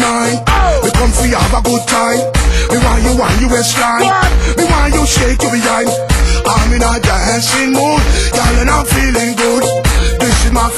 mind. We come for you have a good time. We want you on your waistline. We want you shake your behind. I'm in a dancing mood,